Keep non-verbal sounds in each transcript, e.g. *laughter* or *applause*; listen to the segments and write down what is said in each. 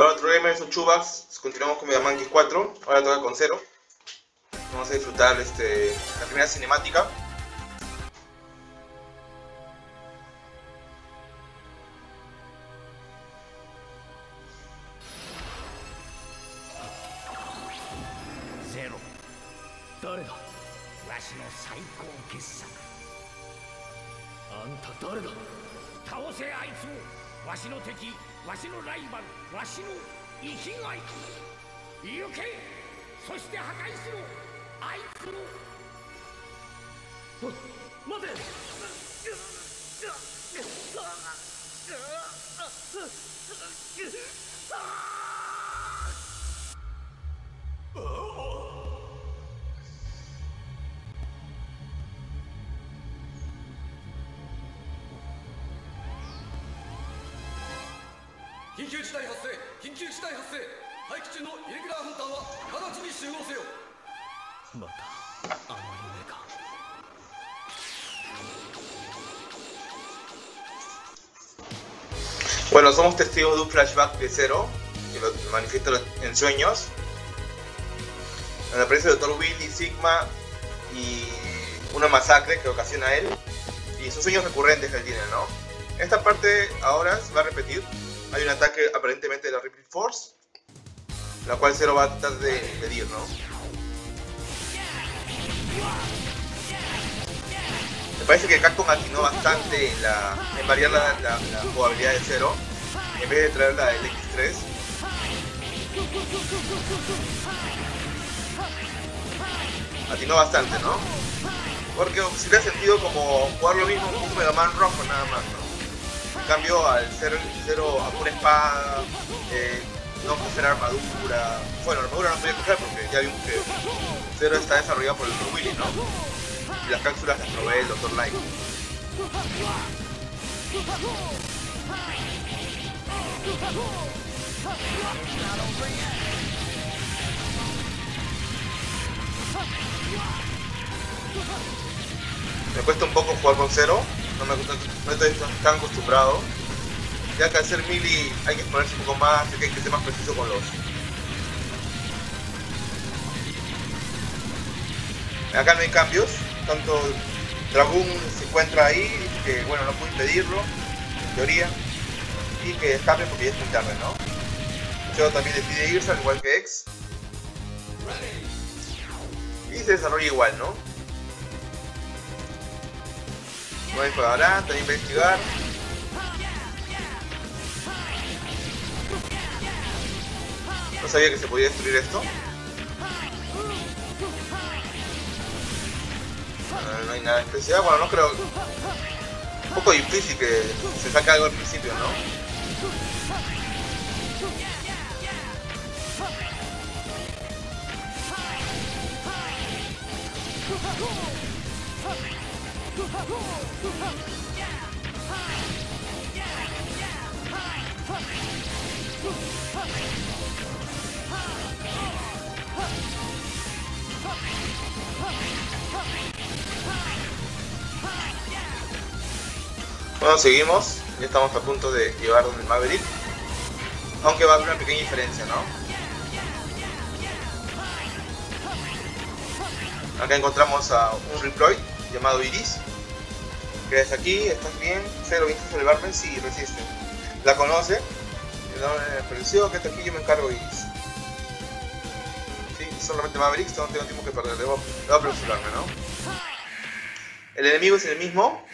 Bueno, otro gamer es un Chubax. Continuamos con Mega Man X4. Ahora toca con cero. Vamos a disfrutar este, la primera cinemática. 行け。そして破壊しろあいつを。待て。緊急事態発生。緊急事態発生。待機中のイレギュラーハンターは直ちに集合せよまたあの夢か Bueno, somos testigos de un flashback de cero, que lo manifiesta en sueños. Donde aparece el Dr. Willy, Sigma y una masacre que ocasiona él. Y son sueños recurrentes que él tiene, ¿no? Esta parte ahora se va a repetir. Hay un ataque aparentemente de la Ripple Force, la cual Zero va a tratar de impedir, ¿no? Me parece que Capcom atinó bastante en, la, en variar la, jugabilidad de Zero, en vez de traer la del X3. Atinó bastante, ¿no? Porque si hubiera sentido como jugar lo mismo con Mega Man rojo nada más, ¿no? En cambio, al ser Zero a pura espada, eh, no coger armadura. Bueno, armadura no podía coger porque ya vimos que Zero está desarrollado por el Dr. Willy, ¿no? Y las cápsulas las provee el Dr. Light. Me cuesta un poco jugar con Zero, no, me gusta, no estoy tan acostumbrado. Ya que ser melee hay que ponerse un poco más, hay que ser más preciso con los. Acá no hay cambios, tanto Dragoon se encuentra ahí, que bueno, no puedo impedirlo, en teoría, y que escape porque ya es muy tarde, ¿no? Yo también decide irse, al igual que X, y se desarrolla igual, ¿no? No hay jugará, también a investigar. No sabía que se podía destruir esto. No, no hay nada especial, bueno, no creo. Un poco difícil que se saque algo al principio, ¿no? Bueno, seguimos. Ya estamos a punto de llegar donde el Maverick. Aunque va a haber una pequeña diferencia, ¿no? Acá encontramos a un Reploid llamado Iris. Que es aquí, estás bien, cero vistas elevarme si resiste. La conoce. Da una expresión que está aquí, yo me encargo Iris. Sí, solamente Maverick, no tengo tiempo que perder, debo, debo apresurarme, ¿no? El enemigo es el mismo,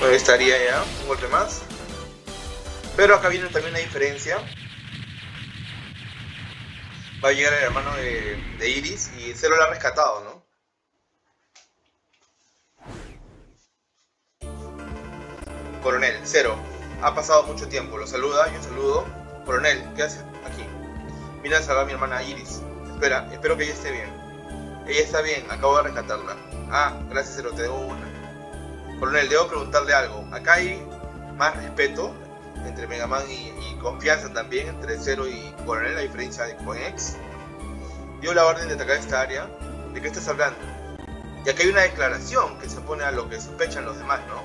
Bueno, estaría ya, un golpe más. Pero acá viene también una diferencia. Va a llegar el hermano de, Iris y Zero lo ha rescatado, ¿no? Coronel, Zero. Ha pasado mucho tiempo, lo saluda, yo saludo. Coronel, ¿qué haces aquí? Vine a a mi hermana Iris. Espera, espero que ella esté bien. Ella está bien, acabo de rescatarla. Ah, gracias, Zero, te debo una. Coronel, debo preguntarle algo. Acá hay más respeto entre Mega Man y, confianza también entre Zero y Coronel, a diferencia de con X. Dio la orden de atacar esta área. ¿De qué estás hablando? Y acá hay una declaración que se opone a lo que sospechan los demás, ¿no?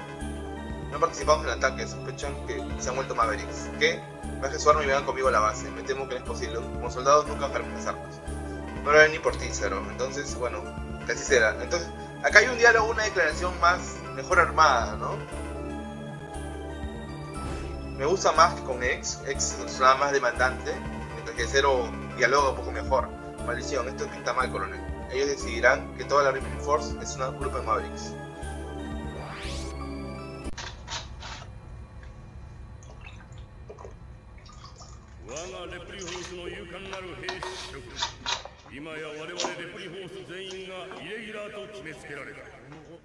No participamos en el ataque, sospechan que se han vuelto Mavericks. ¿Qué? Baje su arma y vengan conmigo a la base. Me temo que no es posible. Como soldados nunca dejaremos las armas. No lo haré ni por ti, Zero. Entonces, bueno, casi será. Entonces, acá hay un diálogo, una declaración más, mejor armada, ¿no? Me gusta más que con X. X es más demandante, mientras que Zero dialoga un poco mejor. Maldición, esto pinta mal, coronel. Ellos decidirán que toda la Ripping Force es una grupo de Mavericks.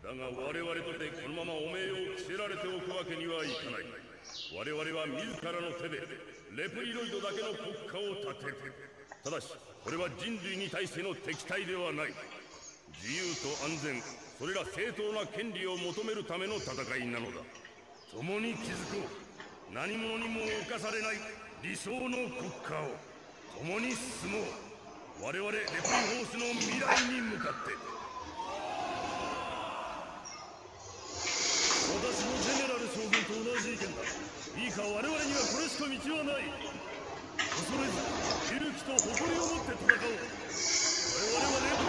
だが我々とてこのまま汚名を着せられておくわけにはいかない。我々は自らの手でレプリロイドだけの国家を立てるただしこれは人類に対しての敵対ではない。自由と安全それら正当な権利を求めるための戦いなのだ。共に築こう。何者にも侵されない理想の国家を。共に進もう。我々レプリホースの未来に向かって。私のジェネラル将軍と同じ意見だ。いいか我々にはこれしか道はない。恐れず勇気と誇りを持って戦おう。我々はレ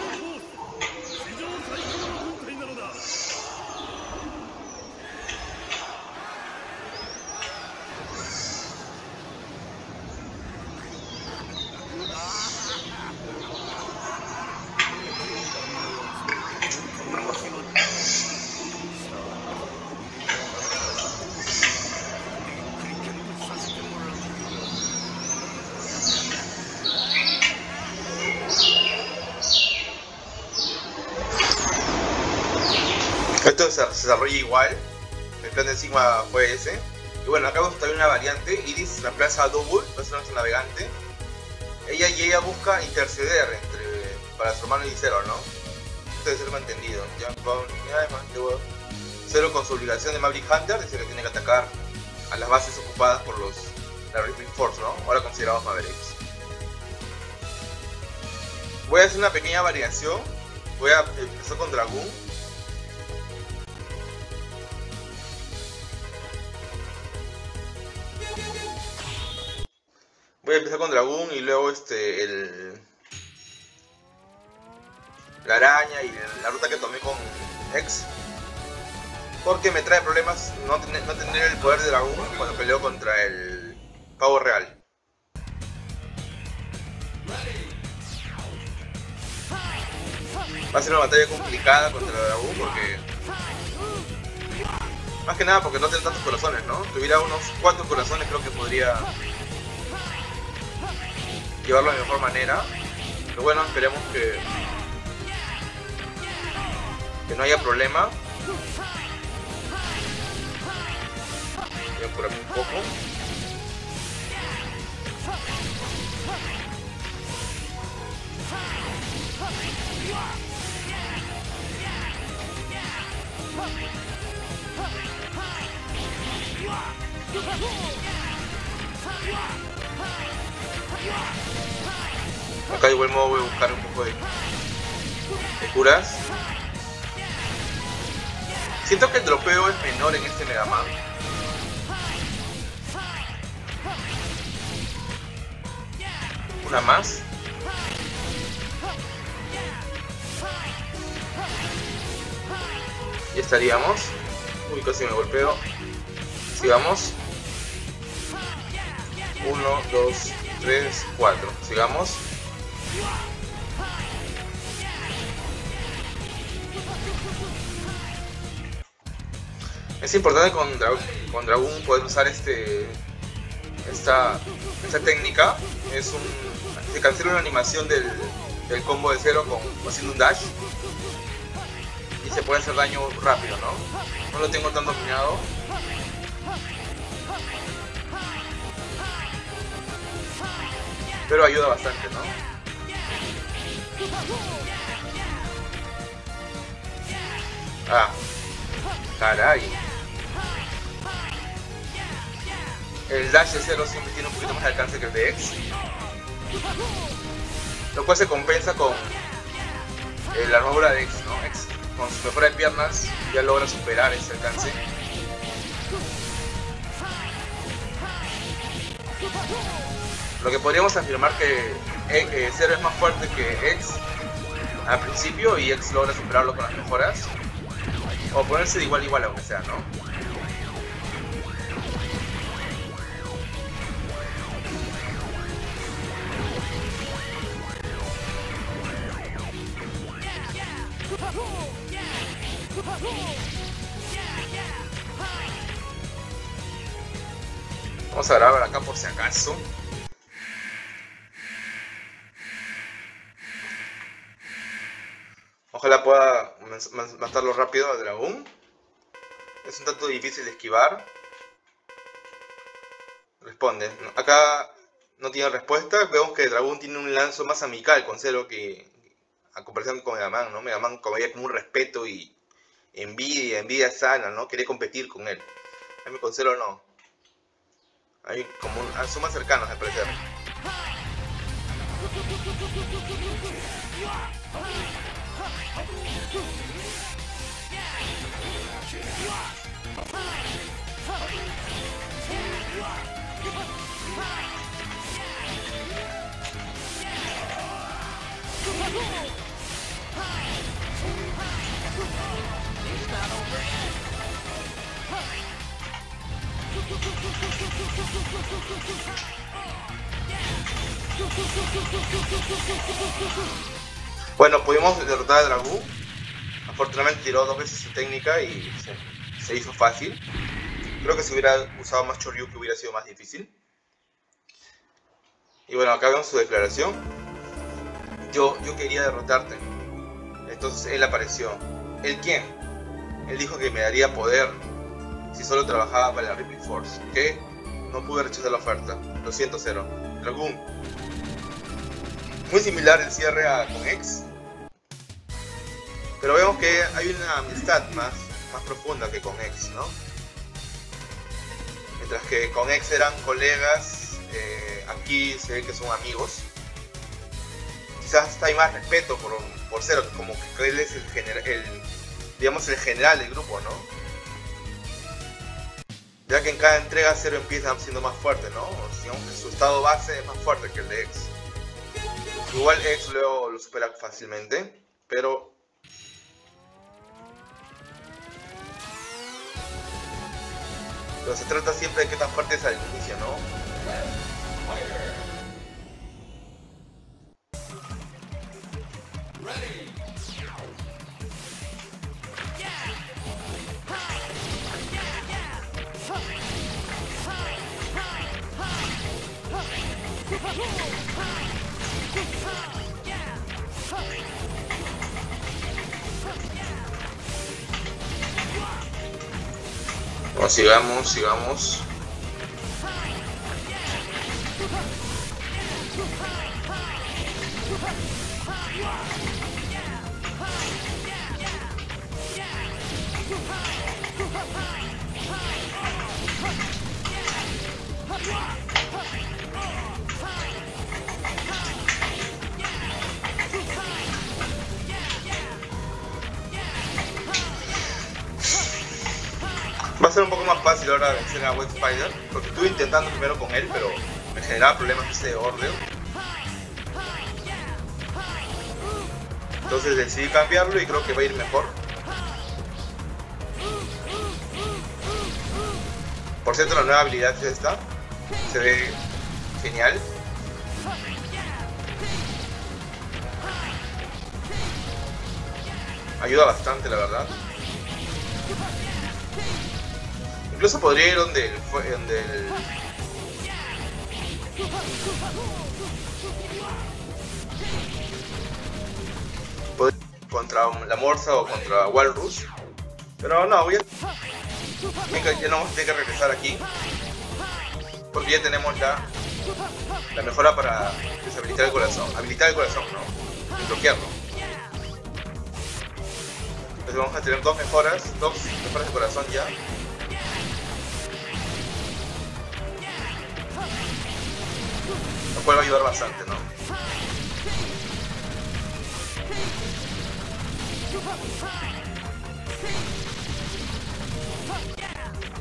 igual. El plan de Sigma fue ese. Y bueno, acá vemos también una variante. Iris reemplaza a Double, nuestro navegante. Ella y ella busca interceder entre para su hermano y Zero, ¿no? Esto debe ser entendido. Ya, además, Zero con su obligación de Maverick Hunter dice que tiene que atacar a las bases ocupadas por los la Ripping Force, ¿no? Ahora considerados Mavericks. Voy a hacer una pequeña variación. Voy a empezar con Dragoon empezar con Dragón y luego este el la araña y la ruta que tomé con X. Porque me trae problemas no, tener, no tener el poder de Dragón cuando peleo contra el pavo real. Va a ser una batalla complicada contra el dragón porque... Más que nada porque no tiene tantos corazones, ¿no? Tuviera unos cuatro corazones creo que podría llevarlo de mejor manera. Pero bueno, esperemos que, que no haya problema. Voy a curarme un poco. Acá de igual modo voy a buscar un poco de, curas. Siento que el dropeo es menor en este Mega Man. Una más. Y estaríamos. Uy, casi me golpeo. Sigamos. 1, 2, 3, 4. Sigamos. Es importante con, con Dragoon poder usar este esta, esta técnica. Es un. Se cancela una animación del, del combo de cero con haciendo un dash. Y se puede hacer daño rápido, ¿no? No lo tengo tan dominado. Pero ayuda bastante, ¿no? Ah. Caray. El dash de 0 siempre tiene un poquito más de alcance que el de X. Lo cual se compensa con eh, la armadura de X, ¿no? X con su mejora de piernas ya logra superar ese alcance Lo que podríamos afirmar que eh, es más fuerte que X al principio y X logra superarlo con las mejoras. O ponerse de igual a igual aunque sea, ¿no? Matarlo rápido al dragón. Es un tanto difícil de esquivar. Responde. Acá no tiene respuesta. Vemos que el dragón tiene un lanzo más amical con Zero que a comparación con Megaman, ¿no? Megaman como había como un respeto y envidia, envidia sana, ¿no? Quería competir con él. A mí con Zero no. Hay como un, son más cercanos al parecer. Bueno, pudimos derrotar a Dragú. Afortunadamente tiró dos veces su técnica y se, hizo fácil. Creo que si hubiera usado más que hubiera sido más difícil. Y bueno, acá vemos su declaración. Yo, yo quería derrotarte. Entonces él apareció. ¿El quién? Él dijo que me daría poder si solo trabajaba para la Ripley Force. ¿Qué? No pude rechazar la oferta. Lo siento, Cero. Dragoon. Muy similar el cierre a con X. Pero vemos que hay una amistad más, más profunda que con X, ¿no? Mientras que con X eran colegas, eh, aquí se ve que son amigos. Quizás hay más respeto por, por Zero, como que él es el, el, digamos, el general del grupo, ¿no? ya que en cada entrega Zero empieza siendo más fuerte, ¿no? Que su estado base es más fuerte que el de X. Igual X luego lo supera fácilmente, pero... Pero se trata siempre de qué tan fuerte es al inicio, ¿no? Sigamos, sigamos. Va a ser un poco más fácil ahora vencer a Wet Spider, porque estuve intentando primero con él, pero me generaba problemas ese orden. Entonces decidí cambiarlo y creo que va a ir mejor. Por cierto, la nueva habilidad es esta. Se ve genial. Ayuda bastante, la verdad. Incluso podría ir donde el, donde el... contra la Morsa o contra Walrus. Pero no, voy a... Ya no vamos a tener que regresar aquí. Porque ya tenemos la, la mejora para deshabilitar el corazón. Habilitar el corazón, ¿no? Y bloquearlo. Entonces vamos a tener dos mejoras, dos mejoras de corazón ya. Lo cual va a ayudar bastante, ¿no?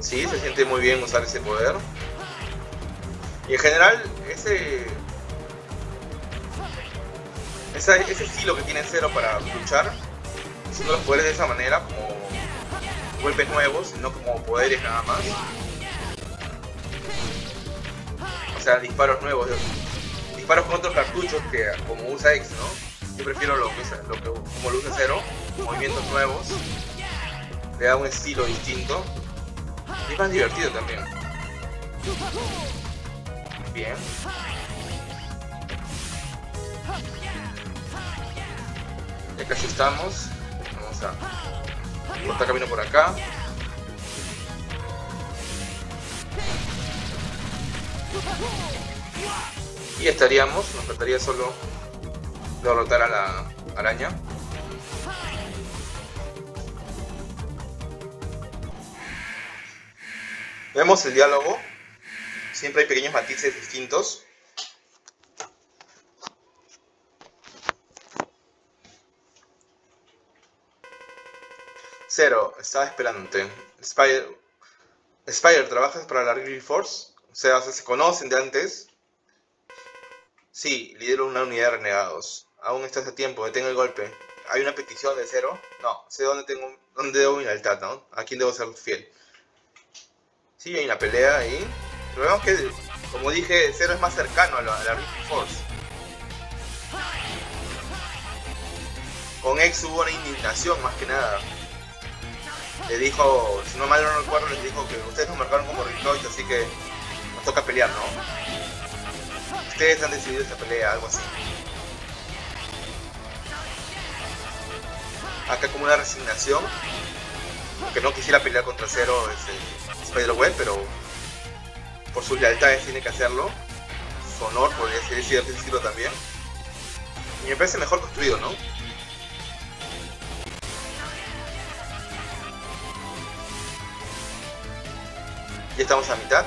Sí, se siente muy bien usar ese poder. Y en general, ese ese estilo que tiene Zero para luchar, usando los poderes de esa manera, como golpes nuevos, no como poderes nada más. O sea, disparos nuevos, disparos con otros cartuchos que como usa X, ¿no? Yo prefiero lo que, lo que como lo usa Zero, movimientos nuevos, le da un estilo distinto y es más divertido también. Bien. Ya casi estamos. Vamos a cortar camino por acá. Y estaríamos, nos faltaría solo derrotar a la araña. Vemos el diálogo. Siempre hay pequeños matices distintos. Cero, estaba esperándote. Spider, Spider, ¿trabajas para la Wrigley Force? O sea, ¿se conocen de antes? Sí, lidero una unidad de renegados. Aún estás a tiempo, detén el golpe. ¿Hay una petición de cero? No, sé dónde, tengo, dónde debo mi lealtad, ¿no? ¿A quién debo ser fiel? Sí, hay una pelea ahí. Pero vemos que, como dije, cero es más cercano a la, a Force. Con X hubo una indignación más que nada le dijo, si no mal no recuerdo, les dijo que ustedes nos marcaron como Rick así que nos toca pelear, ¿no? Ustedes han decidido esta pelea, algo así. Acá como una resignación, que no quisiera pelear contra Zero este, Spider-Web, pero por sus lealtades tiene que hacerlo. Su honor, podría ser decirlo también. Y me parece mejor construido, ¿no? Ya estamos a mitad.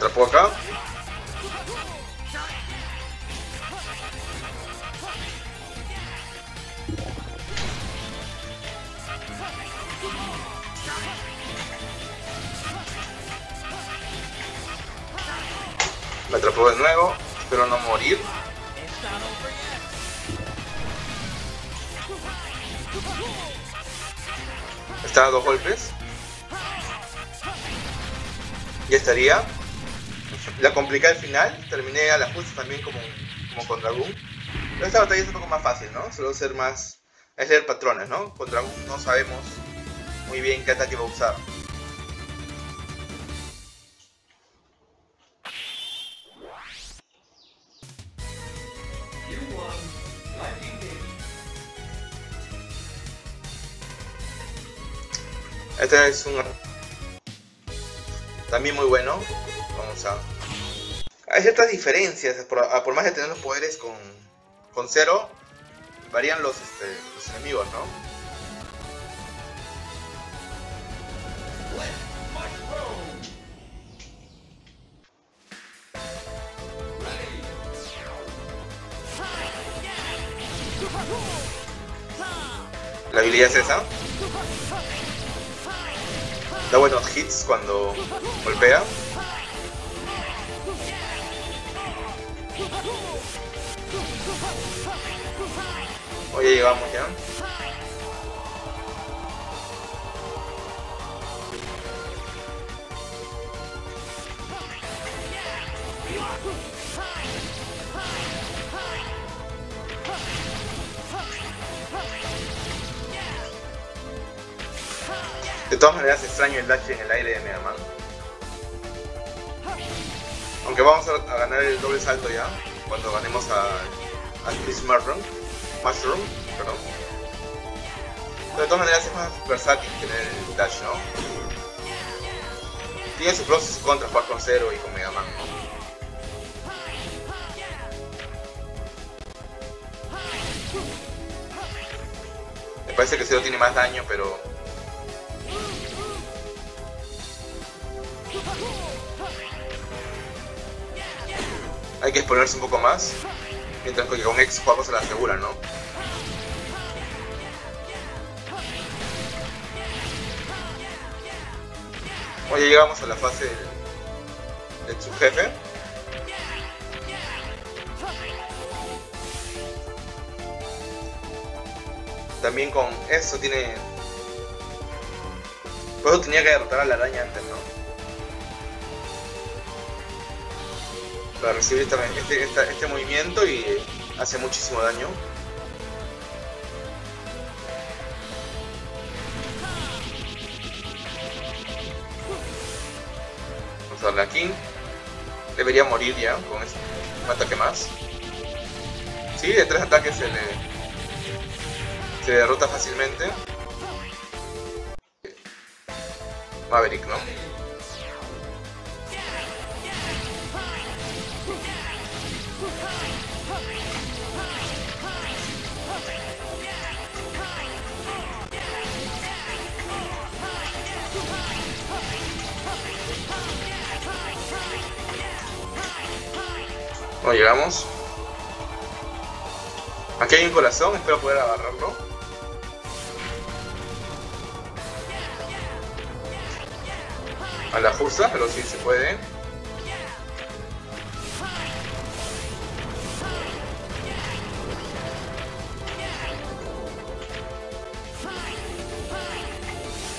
Uy, como, como con Dragoon. Pero esta batalla es un poco más fácil, ¿no? Solo ser más... es leer patrones, ¿no? Con Dragoon no sabemos muy bien qué ataque va a usar. Este es un también muy bueno. Vamos a. Hay ciertas diferencias, por, más de tener los poderes con, con cero, varían los, este, los enemigos, ¿no? La habilidad es esa. Da buenos hits cuando golpea. Oye, ya llegamos ya. De todas maneras extraño el dash en el aire de Mega Man. Aunque vamos a, ganar el doble salto ya, cuando ganemos a, a Chris Mushroom. Mushroom, perdón. Pero de todas maneras es más versátil tener el dash, ¿no? tiene sus pros y sus contras jugar con Zero y con Mega Man. Me parece que Zero tiene más daño, pero... Hay que exponerse un poco más. Mientras que con X jugamos a la segura, ¿no? Ya llegamos a la fase de, de su. También con eso tiene... Por eso tenía que derrotar a la araña antes, ¿no? Para recibir este, esta- este movimiento y hace muchísimo daño. Vamos a darle a King. Debería morir ya con este un ataque más. Sí, de tres ataques se le, se derrota fácilmente. Maverick, ¿no? Llegamos. Aquí hay un corazón, espero poder agarrarlo. A la justa, pero sí se puede.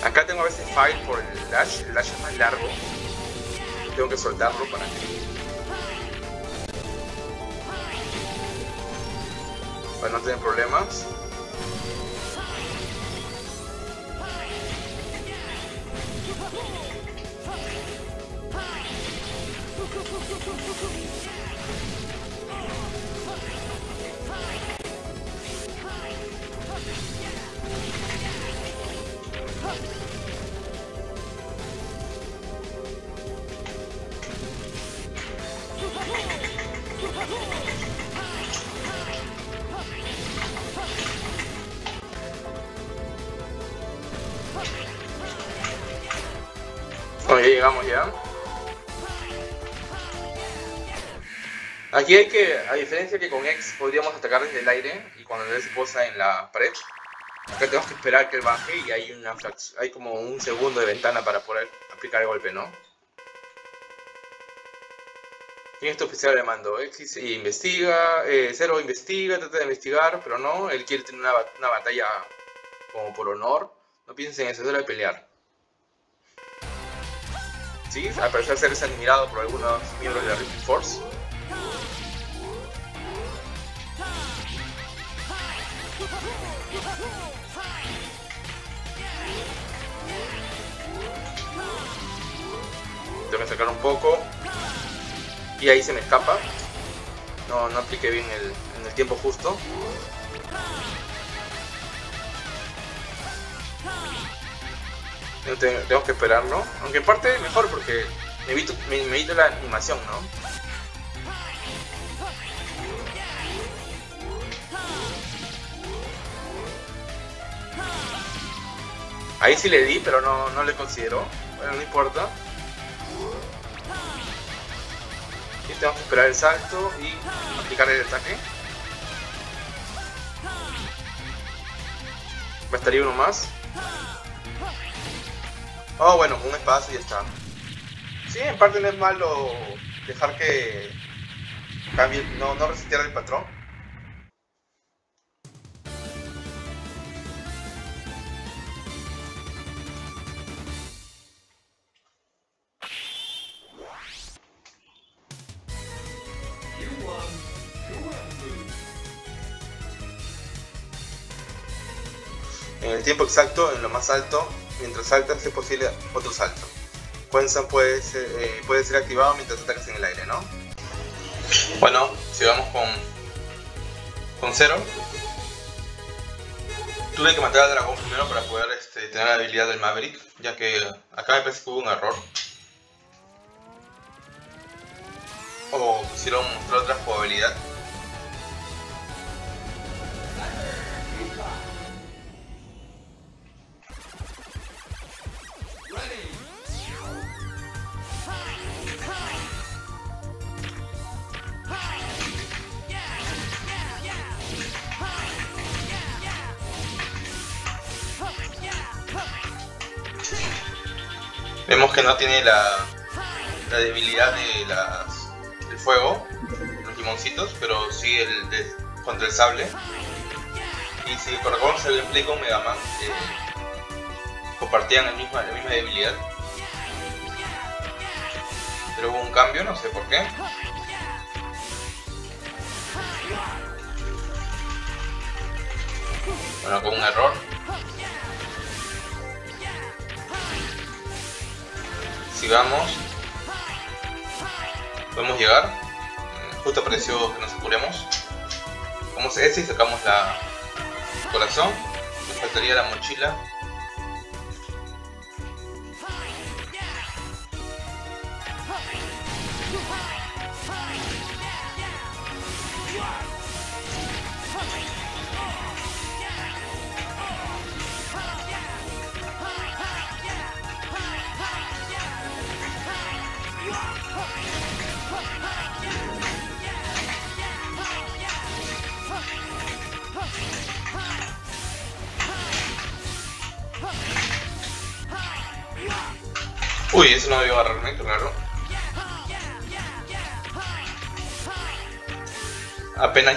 Acá tengo a veces file por el dash, el dash es más largo. Tengo que soltarlo para que no tener problemas. Llegamos ya. Aquí hay que, a diferencia que con X podríamos atacar desde el aire y cuando él se posa en la pared, acá tenemos que esperar que él baje y hay una hay como un segundo de ventana para poder aplicar el golpe, ¿no? Tiene este oficial de mando, X investiga, eh, Zero investiga, trata de investigar, pero no, él quiere tener una, una batalla como por honor, no piensen en eso, es de pelear. Sí, al parecer ser admirado por algunos miembros de la Ripple Force. Tengo que sacar un poco. Y ahí se me escapa. No, no apliqué bien el, en el tiempo justo. Tengo, tengo que esperarlo. Aunque en parte mejor porque me evito, la animación, ¿no? Ahí sí le di, pero no, no le considero. Bueno, no importa. Y tengo que esperar el salto y aplicar el ataque. Bastaría uno más. Oh, bueno, un espacio y ya está. Sí, en parte no es malo dejar que cambie, no, no resetear el patrón. En el tiempo exacto, en lo más alto, mientras saltas es posible otro salto. Quensan puede ser, eh, puede ser activado mientras atacas en el aire, ¿no? Bueno, sigamos con. con cero. Tuve que matar al dragón primero para poder este, tener la habilidad del Maverick, ya que acá me parece que hubo un error. O quisieron mostrar otra jugabilidad. Vemos que no tiene la, debilidad de las, del fuego, los limoncitos, pero sí el de, contra el sable. Y si recordamos el gameplay con Mega Man, eh, compartían el misma, la misma debilidad. Pero hubo un cambio, no sé por qué. Bueno, con un error. Sigamos. Podemos llegar. Justo apareció que nos apuremos. Vamos a ese y sacamos la corazón. Nos faltaría la mochila.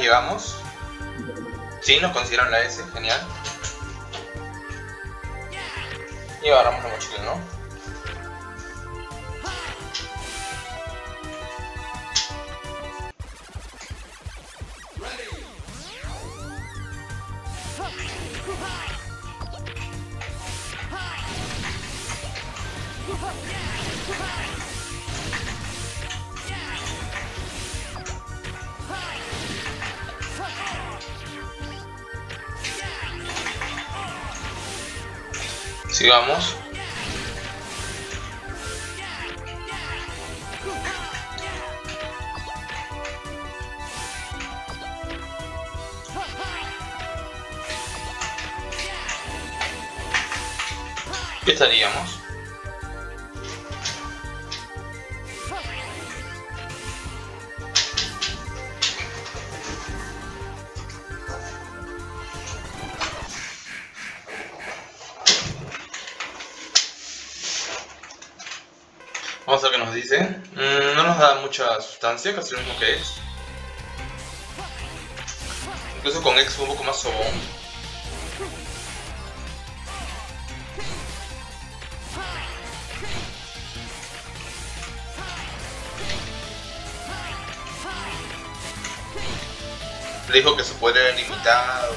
Apenas llegamos. Sí, nos consiguieron la S, genial. Y agarramos la mochila, ¿no? Sigamos. ¿Qué estaríamos? Dice. Mm, no nos da mucha sustancia, casi lo mismo que X. Incluso con X fue un poco más sobón. Le dijo que se puede ver limitado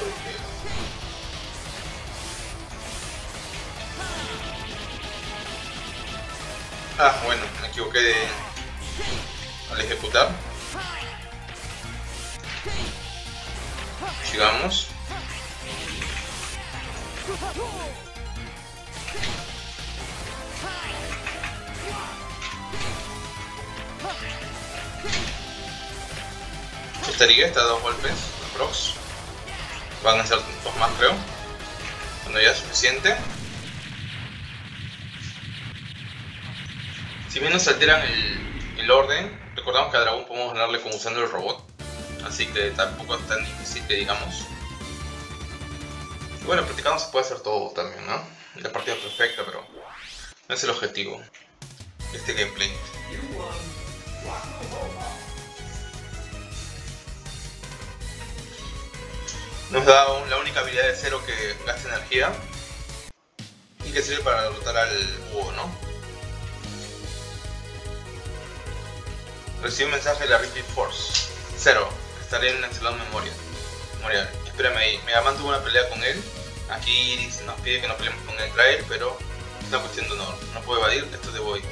al ejecutar. Sigamos. Estaría, está a dos golpes, prox. Van a ser dos más creo. Cuando ya es suficiente. Bien nos alteran el, orden, recordamos que a Dragón podemos ganarle como usando el robot. Así que tampoco es tan difícil que digamos. Y bueno, practicando se puede hacer todo también, ¿no? La partida perfecta, pero no es el objetivo. Este gameplay. Nos da la única habilidad de cero que gasta energía y que sirve para derrotar al búho, ¿no? Recibe un mensaje de la Repeat Force. Cero. Estaré en el salón memoria. Memorial. Espérame ahí. Mega Man tuvo una pelea con él. Aquí nos pide que no peleemos con el Trail, pero es una cuestión de honor. No puedo evadir, esto de voy.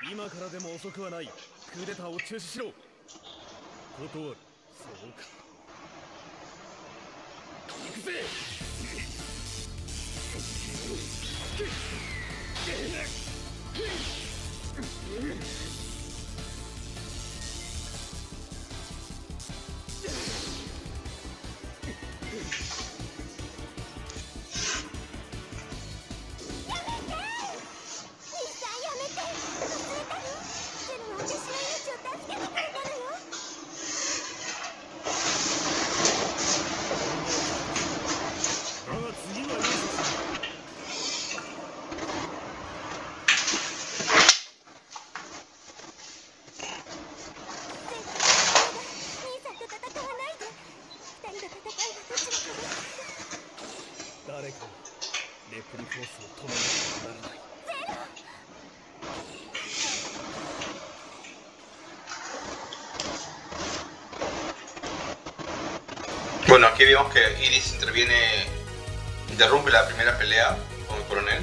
カーネル見損なったぞカーネル何をする今からでも遅くはない クーデターを中止しろ断るそうか行くぜだ レプリフォースを止めなければならない Bueno, aquí vemos que Iris interviene, interrumpe la primera pelea con el coronel.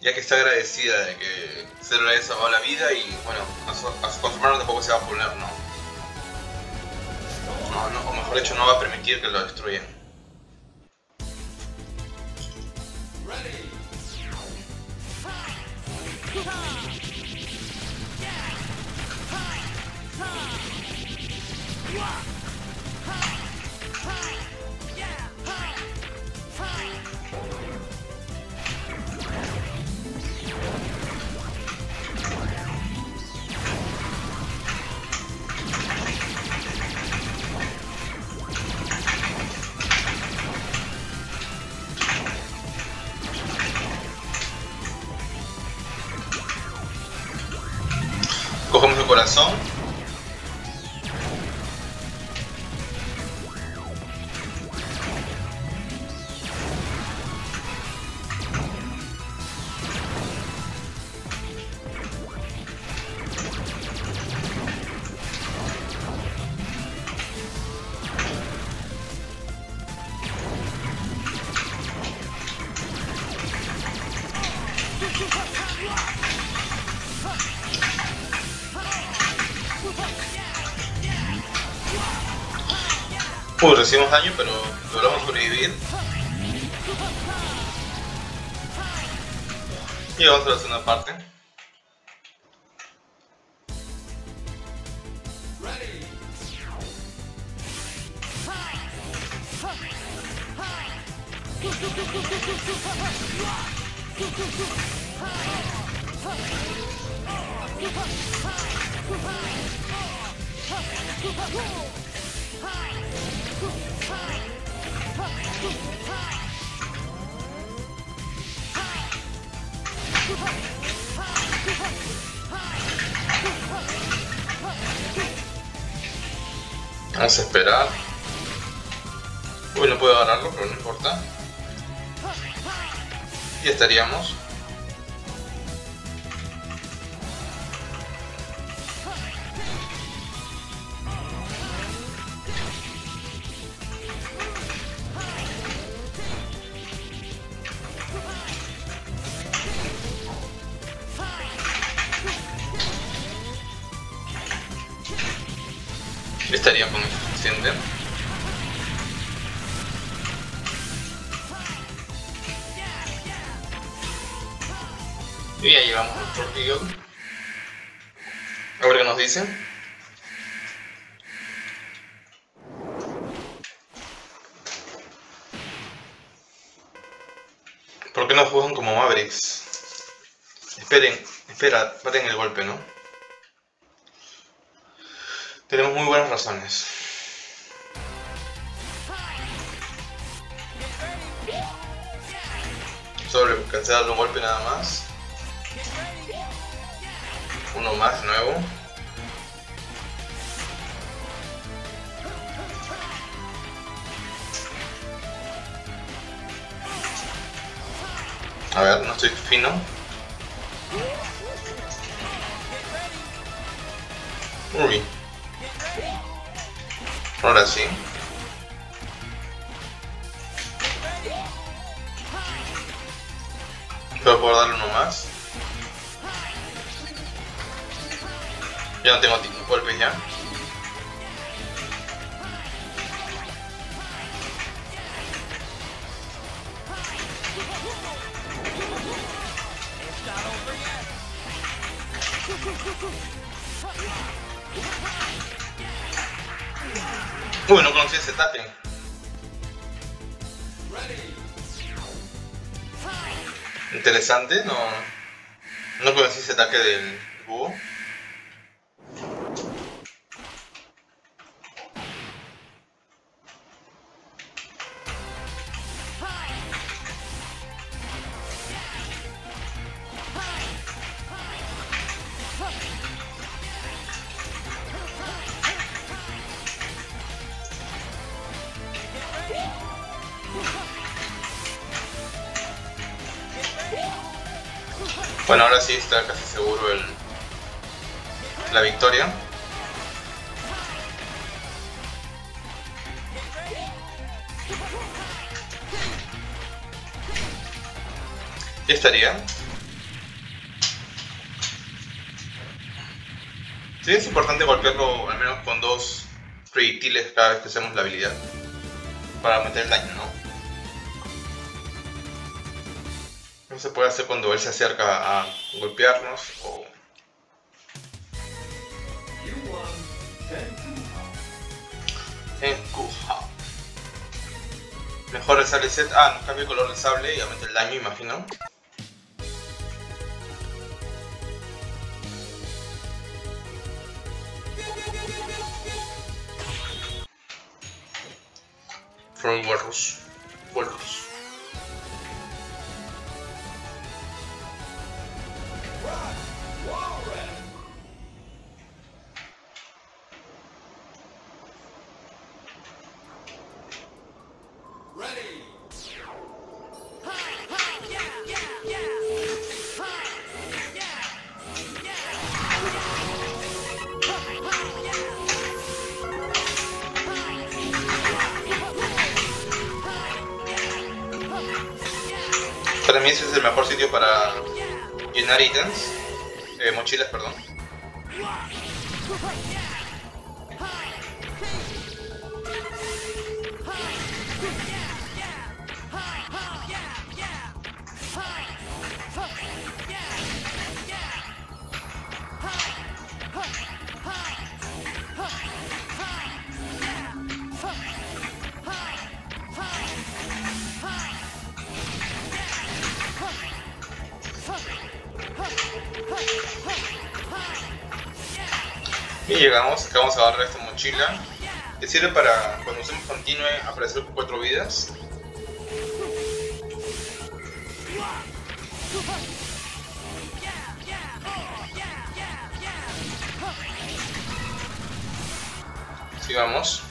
Ya que está agradecida de que Zero le haya salvado la vida y bueno, a su, a su- con su hermano tampoco se va a poner, ¿no? No, no, o mejor dicho, no va a permitir que lo destruyan. Uy, recibimos daño, pero logramos sobrevivir. Y vamos a la segunda parte. Vamos a esperar. Uy, no puedo agarrarlo, pero no importa. Y estaríamos. Estaría con suficiente. Y ya al Fort Eagle. A ver qué nos dice. ¿Por qué no juegan como Mavericks? Esperen, espera, paren el golpe, ¿no? Tenemos muy buenas razones. A darle un golpe nada más. Uno más nuevo. A ver, no estoy fino. Uy. Ahora sí. Pero puedo darle uno más. Ya no tengo golpes ya. Uy, no conocí ese ataque. Interesante, no, no conocí ese ataque del búho. Casi seguro el, la victoria. Ya estaría. Sí, es importante golpearlo al menos con dos proyectiles cada vez que hacemos la habilidad. Para aumentar el daño, ¿no? No se puede hacer cuando él se acerca a golpearnos o... Encuja. Mejor el sable set. Ah, nos cambia el color del sable y aumenta el daño, imagino. From Warros. Warros. Y llegamos, acá vamos a agarrar esta mochila. Que sirve para cuando usemos continue aparecer con cuatro vidas. Sigamos.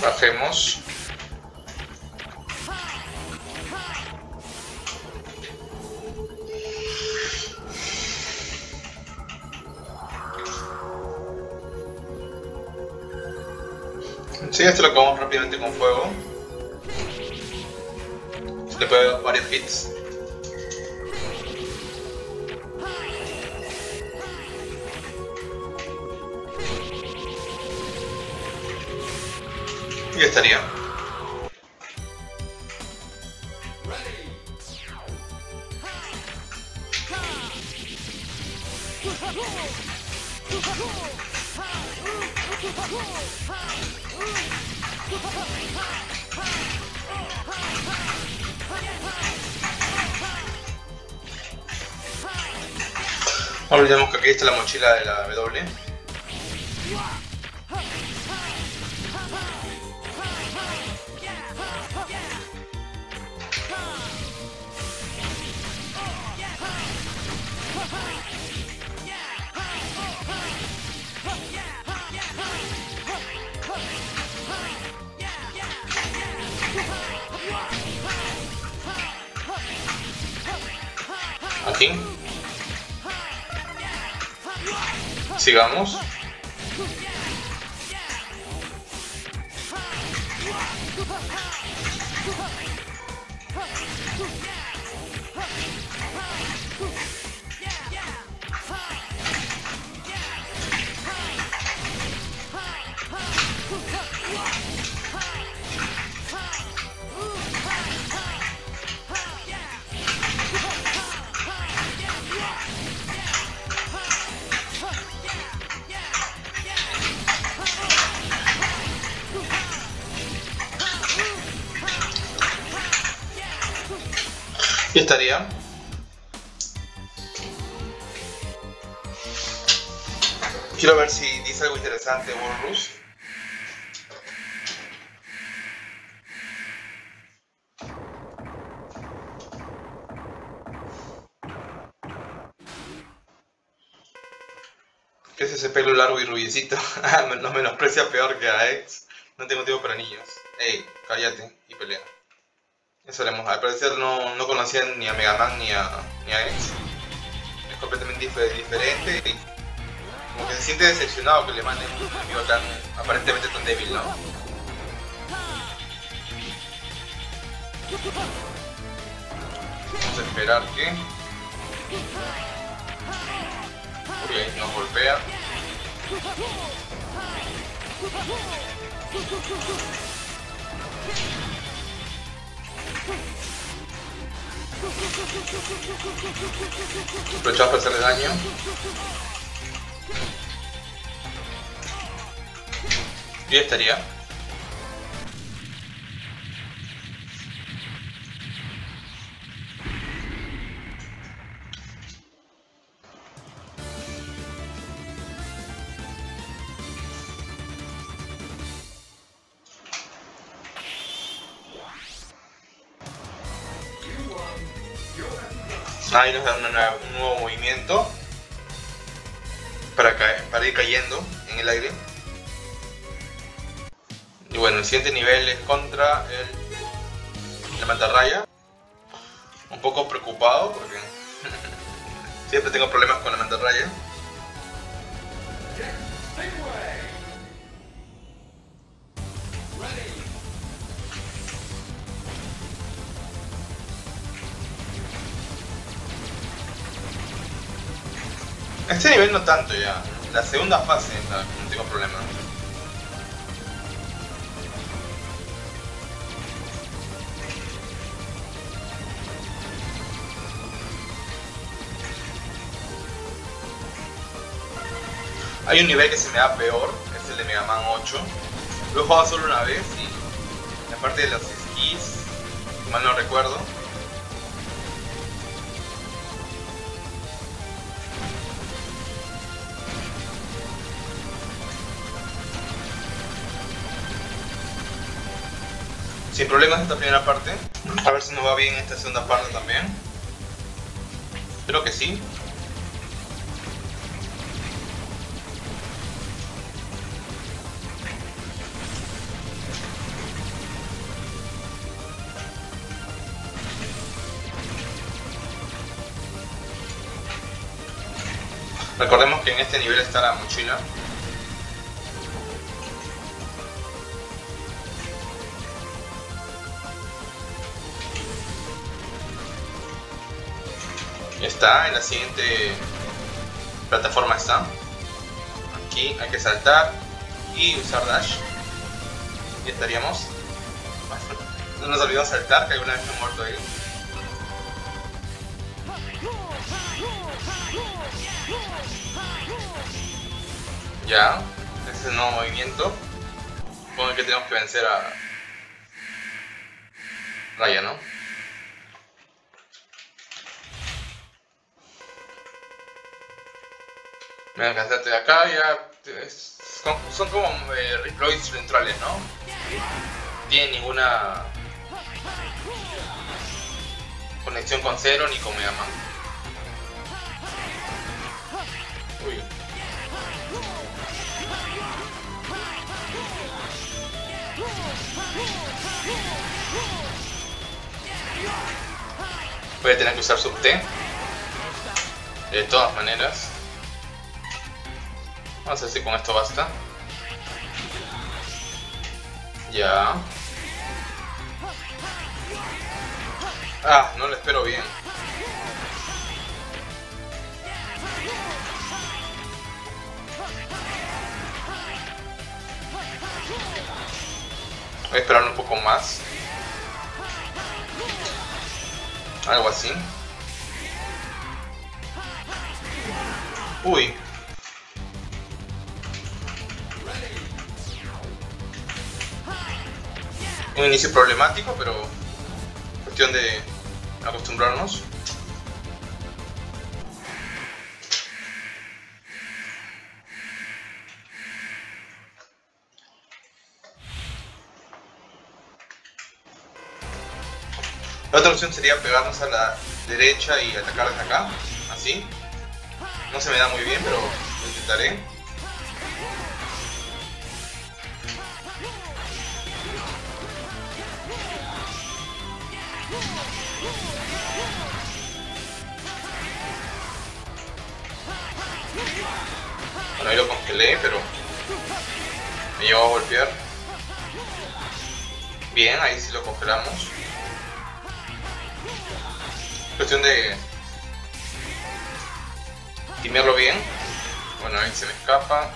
Bajemos. Sí, esto lo acabamos rápidamente con fuego. Le puede dar varios hits. Y estaría. Olvidemos que aquí está la mochila de la W. Aquí. Sigamos. Interesante Warrus. ¿Qué es ese pelo largo y rubiecito? *laughs* Ah, Nos menosprecia peor que a ex. No tengo tiempo para niños. Ey, cállate y pelea. Eso haremos. Al parecer no, no conocían ni a Mega Man ni a, ni a X. Es completamente dif- diferente como se siente decepcionado que le manden un tan aparentemente tan débil, ¿no? Vamos a esperar que... Ok, nos golpea. Aprovechamos para hacerle daño. Y estaría. Ahí nos da un nuevo para, ir cayendo en el aire. Y bueno, el siguiente nivel es contra el, la mantarraya. Un poco preocupado porque *laughs* siempre tengo problemas con la mantarraya. Este nivel no tanto ya. La segunda fase no tengo problema. Hay un nivel que se me da peor, es el de Mega Man 8. Lo he jugado solo una vez y la parte de los esquís, mal no recuerdo, sin problemas esta primera parte. A ver si nos va bien esta segunda parte también. Creo que sí. Recordemos que en este nivel está la mochila. Está, en la siguiente plataforma está. Aquí hay que saltar y usar dash. Y estaríamos. No nos olvidamos saltar, que alguna vez me he muerto ahí. Ya, ese es el nuevo movimiento. Supongo que tenemos que vencer a Raya, ¿no? Me alcanzaste de acá, ya. son, como eh, reploids ventrales, ¿no? Tienen ninguna conexión con Zero ni con Mega Man. Uy. Voy a tener que usar sub. De todas maneras. A ver si con esto basta. Ya. Ah, no lo espero bien. Voy a esperar un poco más. Algo así. Uy. Un inicio problemático, pero cuestión de acostumbrarnos. La otra opción sería pegarnos a la derecha y atacar desde acá, así. No se me da muy bien, pero lo intentaré. Bueno, ahí lo congelé, pero me llevó a golpear. Bien, ahí sí lo congelamos. Cuestión de timearlo bien. Bueno, ahí se me escapa.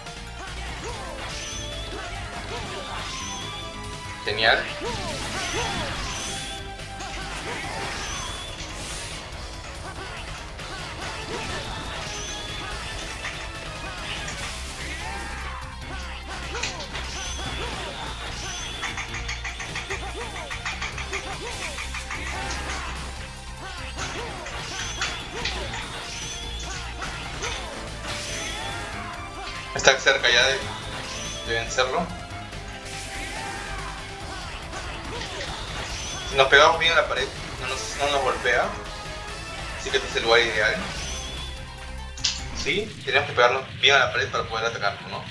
Genial. Está cerca ya de, de vencerlo. Si nos pegamos bien a la pared, no nos, no nos golpea. Así que este es el lugar ideal. Sí, tenemos que pegarnos bien a la pared para poder atacarlo, ¿no?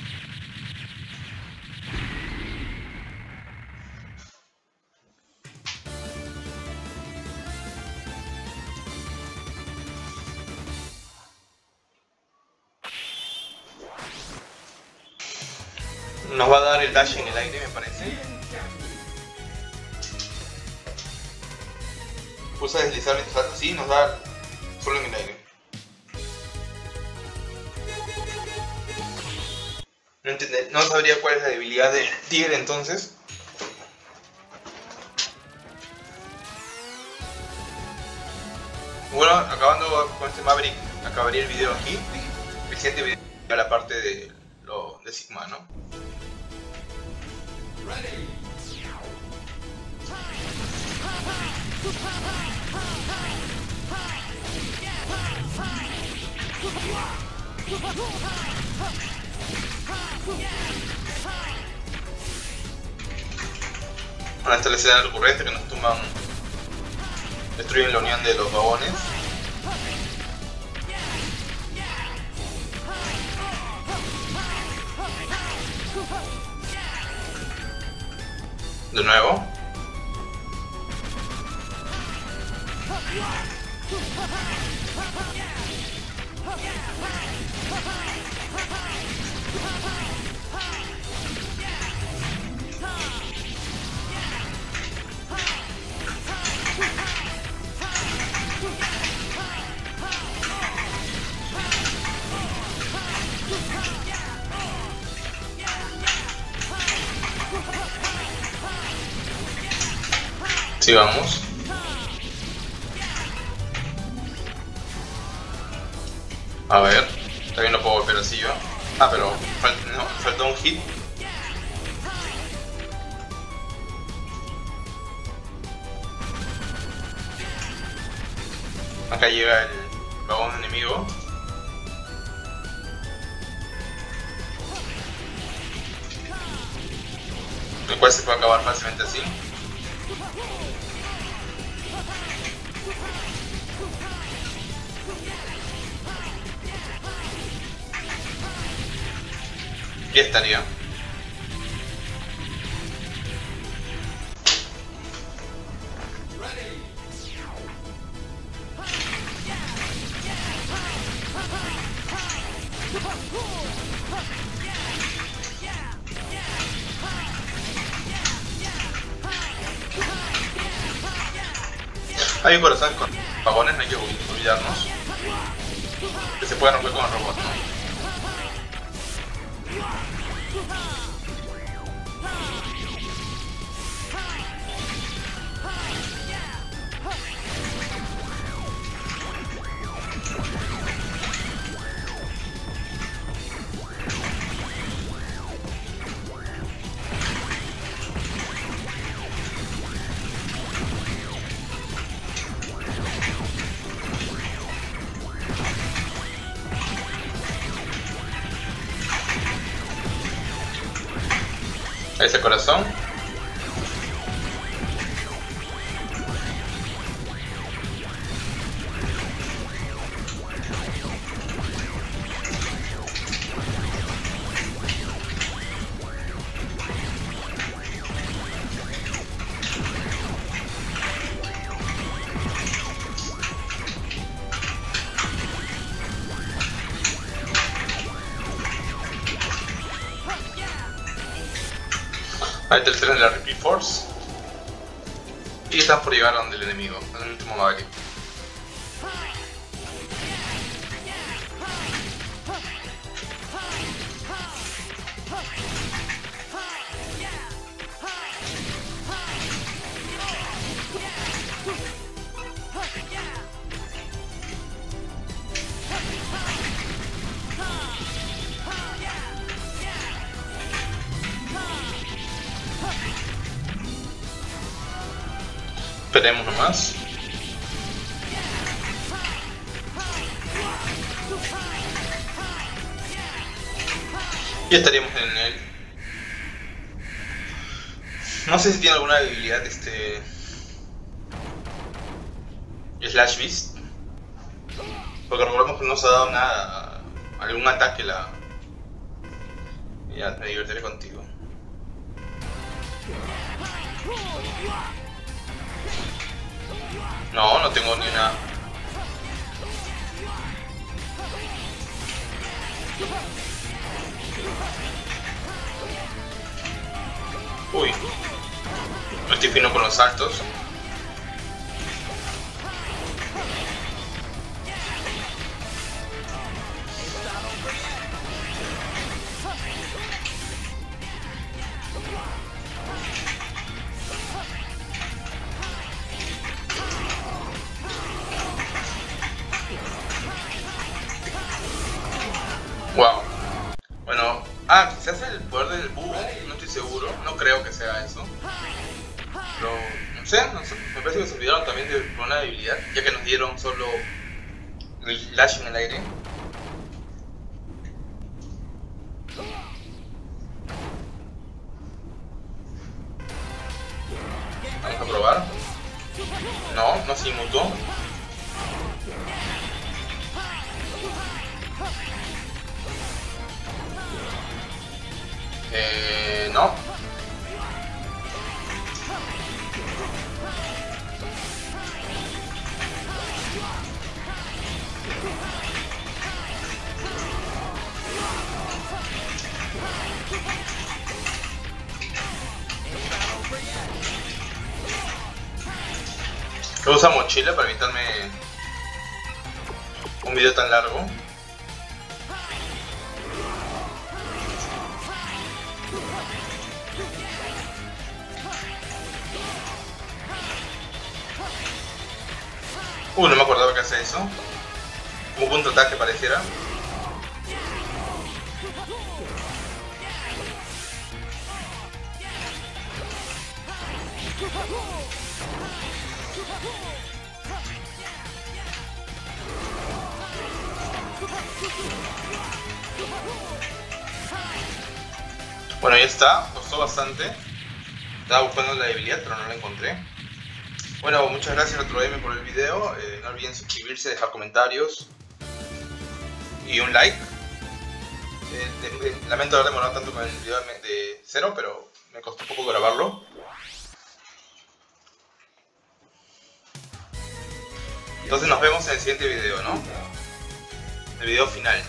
Dash en el aire, me parece. Pulsa deslizar mientras así, nos da solo en el aire. No, entendé- no sabría cuál es la debilidad del tigre entonces. Bueno, acabando con este Maverick, acabaría el video aquí. El siguiente video a la parte de de Sigma, ¿no? Bueno, esta es la escena recurrente que nos tumban, destruyen la unión de los vagones. De nuevo. Sigamos. A ver, también lo puedo golpear así yo. Ah, pero fal- no, faltó un hit. Acá llega el vagón enemigo. El cual se puede acabar fácilmente así. estaría. Hay un corazón con vagones, no hay que olvidarnos. Que se puede romper con el robot, ¿no? Ese Hay tercero en la Repeat Force. Y están por llegar a donde el enemigo, en el último. Esperemos nomás. Y estaríamos en el... No sé si tiene alguna habilidad este... Slash Beast. Porque recordemos que no se ha dado nada, algún ataque la... Ya, me divertiré contigo. No, no tengo ni una... Uy. No estoy fino con los saltos. No, no se usa mochila para evitarme un video tan largo. Uh, no me acordaba que hace eso. Como punto ataque pareciera. Está, bastante. Estaba buscando la debilidad, pero no la encontré. Bueno, muchas gracias a M por el video. Eh, no olviden suscribirse, dejar comentarios y un like. Eh, de, de, lamento haber demorado tanto con el video de cero, pero me costó un poco grabarlo. Entonces nos vemos en el siguiente video, ¿no? El video final.